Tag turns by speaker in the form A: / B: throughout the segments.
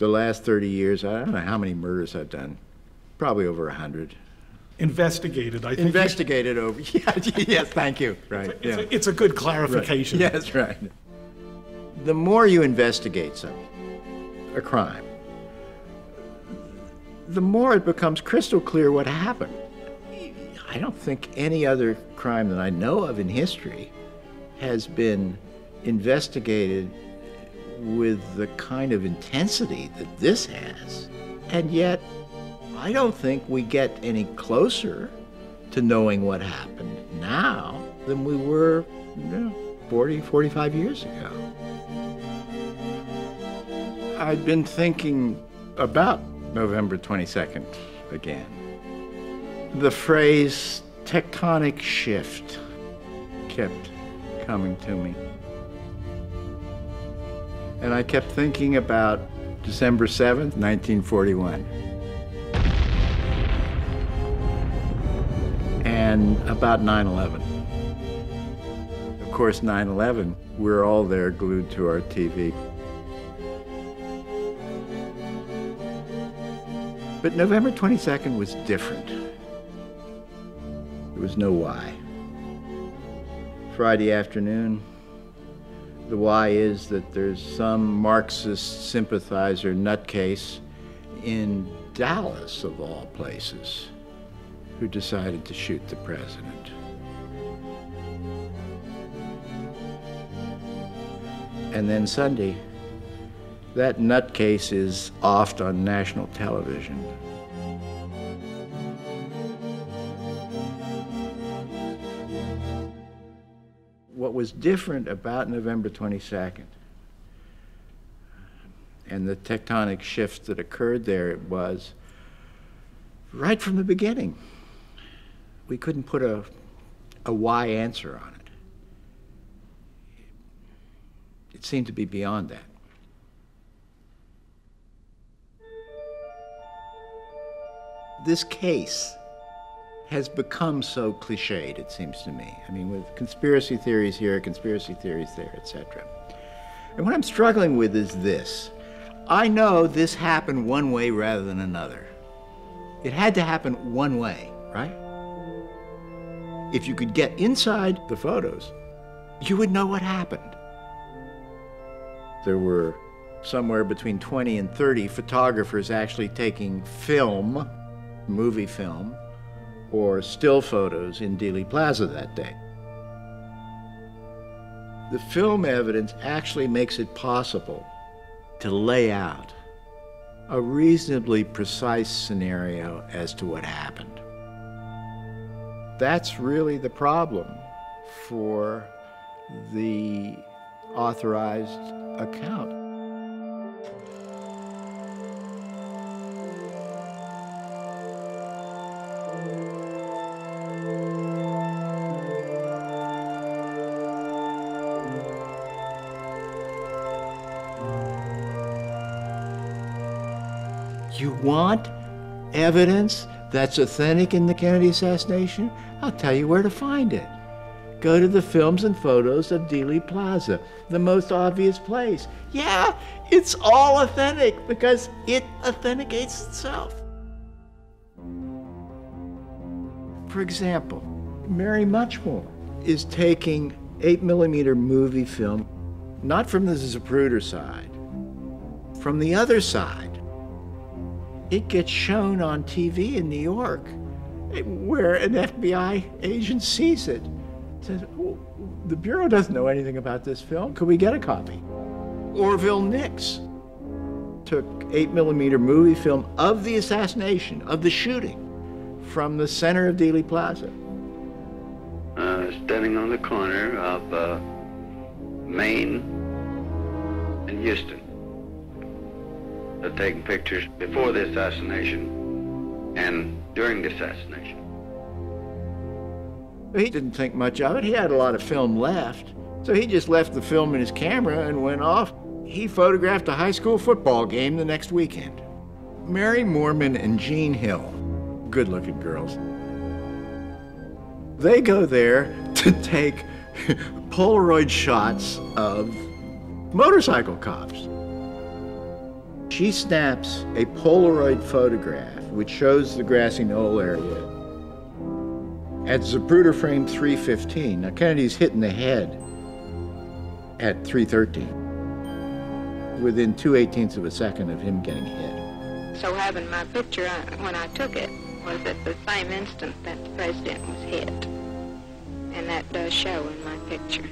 A: The last 30 years, I don't know how many murders I've done. Probably over 100.
B: Investigated, I think.
A: Investigated over, yeah, yes, thank you, right,
B: It's
A: yeah.
B: a- It's a good clarification.
A: Yes, right. The more you investigate something, a crime, the more it becomes crystal clear what happened. I don't think any other crime that I know of in history has been investigated with the kind of intensity that this has. And yet, I don't think we get any closer to knowing what happened now than we were you know, 40, 45 years ago. I'd been thinking about November 22nd again. The phrase tectonic shift kept coming to me. And I kept thinking about December 7th, 1941. And about 9 11. Of course, 9 11, we're all there glued to our TV. But November 22nd was different. There was no why. Friday afternoon, the why is that there's some Marxist sympathizer nutcase in Dallas, of all places, who decided to shoot the president. And then Sunday, that nutcase is offed on national television. Was different about November 22nd and the tectonic shift that occurred there was right from the beginning. We couldn't put a, a why answer on it. It seemed to be beyond that. this case has become so cliched, it seems to me. I mean, with conspiracy theories here, conspiracy theories there, etc. And what I'm struggling with is this. I know this happened one way rather than another. It had to happen one way, right? If you could get inside the photos, you would know what happened. There were somewhere between 20 and 30 photographers actually taking film movie film or still photos in Dealey Plaza that day. The film evidence actually makes it possible to lay out a reasonably precise scenario as to what happened. That's really the problem for the authorized account. You want evidence that's authentic in the Kennedy assassination? I'll tell you where to find it. Go to the films and photos of Dealey Plaza, the most obvious place. Yeah, it's all authentic because it authenticates itself. For example, Mary Muchmore is taking 8 millimeter movie film, not from the Zapruder side, from the other side it gets shown on TV in New York where an FBI agent sees it. Says, oh, the Bureau doesn't know anything about this film. Could we get a copy? Orville Nix took 8 millimeter movie film of the assassination, of the shooting, from the center of Dealey Plaza.
C: Uh, standing on the corner of uh, Main and Houston. They're taking pictures before the assassination and during the assassination.
A: He didn't think much of it. He had a lot of film left. So he just left the film in his camera and went off. He photographed a high school football game the next weekend. Mary Moorman and Jean Hill, good looking girls, they go there to take Polaroid shots of motorcycle cops. She snaps a Polaroid photograph which shows the grassy knoll area at Zapruder frame 315. Now Kennedy's hit in the head at 313, within two eighteenths of a second of him getting hit.
D: So having my picture uh, when I took it was at the same instant that the president was hit. And that does show in my picture.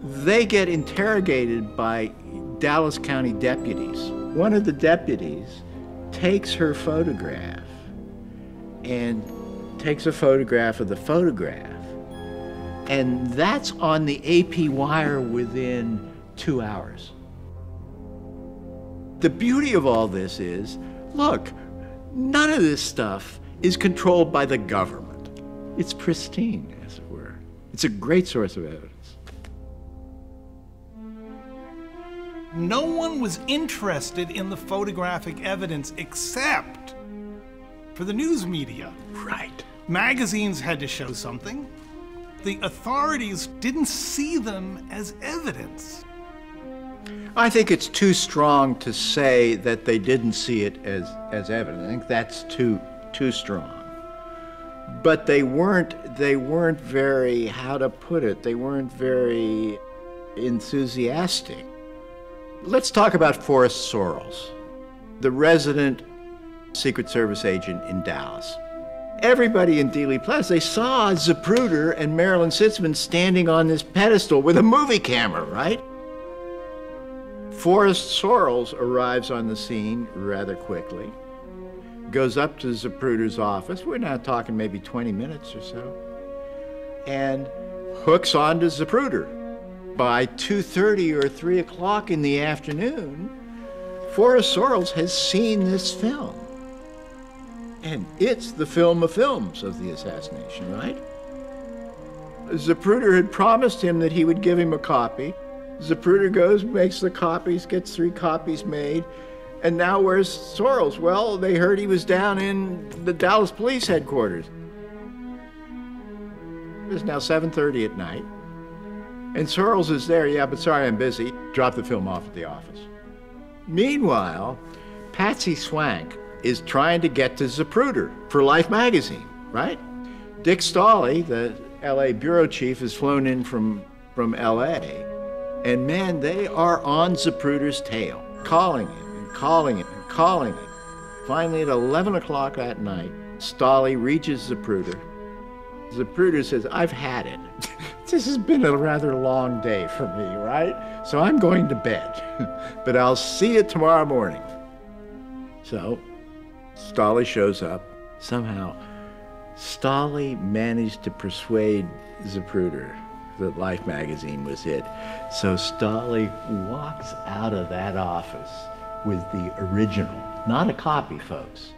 A: They get interrogated by Dallas County deputies. One of the deputies takes her photograph and takes a photograph of the photograph. And that's on the AP wire within two hours. The beauty of all this is look, none of this stuff is controlled by the government. It's pristine, as it were. It's a great source of evidence.
B: No one was interested in the photographic evidence except for the news media.
A: Right.
B: Magazines had to show something. The authorities didn't see them as evidence.
A: I think it's too strong to say that they didn't see it as, as evidence. I think that's too too strong. But they weren't they weren't very how to put it, they weren't very enthusiastic. Let's talk about Forrest Sorrels, the resident Secret Service agent in Dallas. Everybody in Dealey Plaza, they saw Zapruder and Marilyn Sitzman standing on this pedestal with a movie camera, right? Forrest Sorrels arrives on the scene rather quickly, goes up to Zapruder's office. We're now talking maybe 20 minutes or so, and hooks onto Zapruder. By 2.30 or 3 o'clock in the afternoon, Forrest Sorrels has seen this film. And it's the film of films of the assassination, right? Zapruder had promised him that he would give him a copy. Zapruder goes, makes the copies, gets three copies made, and now where's Sorrels? Well, they heard he was down in the Dallas Police headquarters. It's now 7:30 at night, and Sorrels is there. Yeah, but sorry, I'm busy. Drop the film off at the office. Meanwhile, Patsy Swank is trying to get to Zapruder for Life magazine, right? Dick Stolley, the LA bureau chief, has flown in from, from LA, and man, they are on Zapruder's tail, calling him and calling him and calling him. Finally, at 11 o'clock that night, Stolley reaches Zapruder. Zapruder says, I've had it. this has been a rather long day for me, right? So I'm going to bed, but I'll see you tomorrow morning. So Stolley shows up. Somehow, Stolley managed to persuade Zapruder that Life magazine was it. So Stolley walks out of that office with the original, not a copy, folks,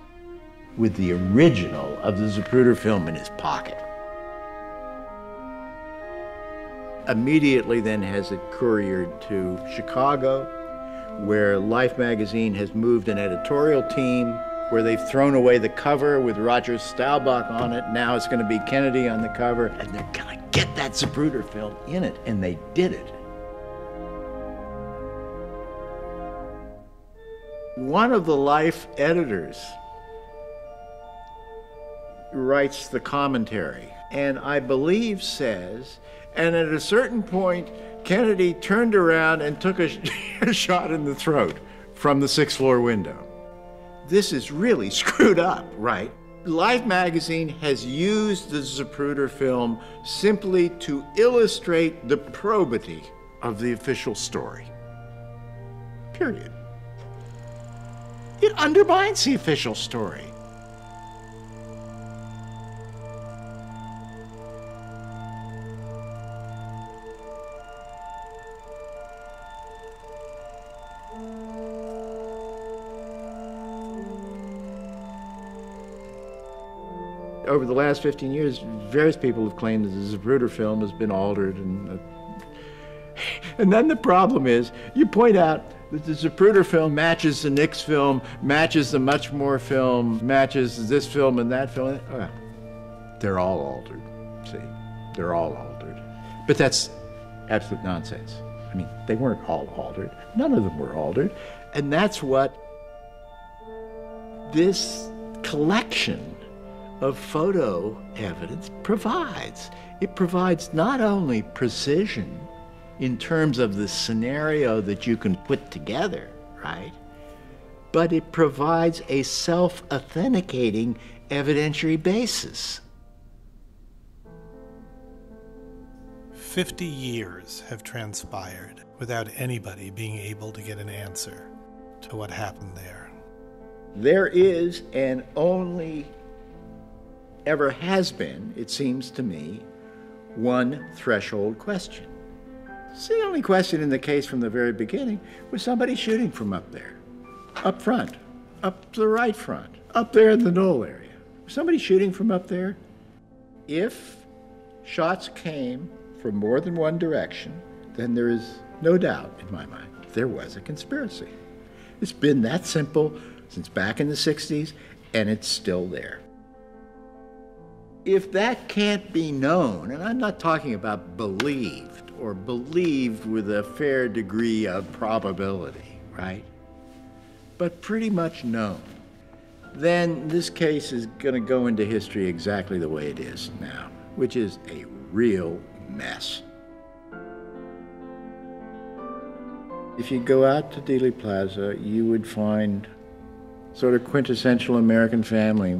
A: with the original of the Zapruder film in his pocket. Immediately then has it couriered to Chicago, where Life magazine has moved an editorial team where they've thrown away the cover with Roger Staubach on it. Now it's going to be Kennedy on the cover, and they're going to get that Zapruder film in it, and they did it. One of the Life editors writes the commentary, and I believe says, and at a certain point, Kennedy turned around and took a, a shot in the throat from the sixth floor window this is really screwed up, right? Life magazine has used the Zapruder film simply to illustrate the probity of the official story. Period. It undermines the official story. Over the last 15 years, various people have claimed that the Zapruder film has been altered. And, uh, and then the problem is, you point out that the Zapruder film matches the Nix film, matches the Muchmore film, matches this film and that film. Well, they're all altered, see? They're all altered. But that's absolute nonsense. I mean, they weren't all altered. None of them were altered. And that's what this collection of photo evidence provides. It provides not only precision in terms of the scenario that you can put together, right? But it provides a self authenticating evidentiary basis.
B: 50 years have transpired without anybody being able to get an answer to what happened there.
A: There is, and only ever has been, it seems to me, one threshold question. It's the only question in the case from the very beginning was somebody shooting from up there, up front, up the right front, up there in the knoll area. Was somebody shooting from up there? If shots came from more than one direction, then there is no doubt in my mind there was a conspiracy. It's been that simple since back in the 60s, and it's still there. If that can't be known, and I'm not talking about believed or believed with a fair degree of probability, right? But pretty much known, then this case is going to go into history exactly the way it is now, which is a real mess. If you go out to Dealey Plaza, you would find sort of quintessential American family.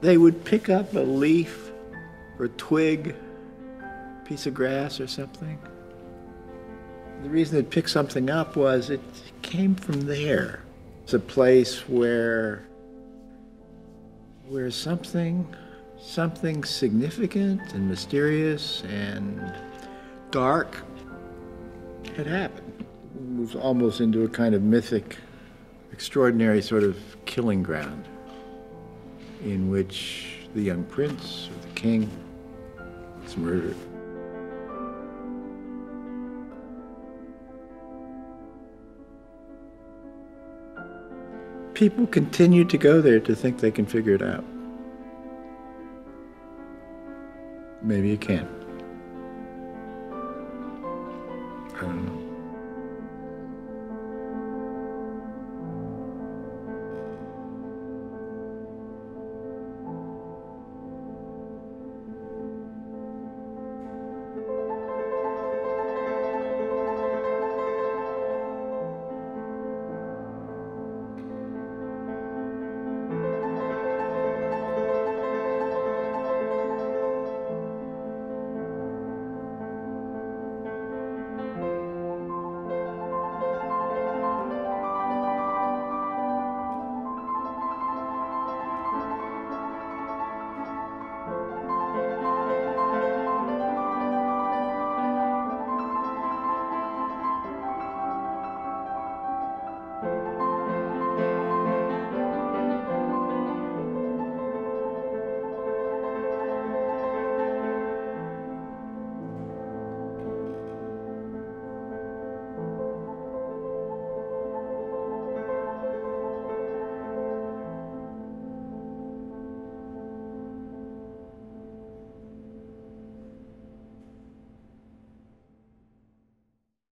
A: They would pick up a leaf or a twig, piece of grass or something. The reason they'd pick something up was it came from there. It's a place where where something something significant and mysterious and dark had happened. It moves almost into a kind of mythic extraordinary sort of killing ground in which the young prince or the king is murdered. People continue to go there to think they can figure it out. Maybe you can. I don't know.